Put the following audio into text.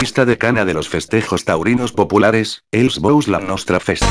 fiesta de cana de los festejos taurinos populares, Els Bous la nostra festa.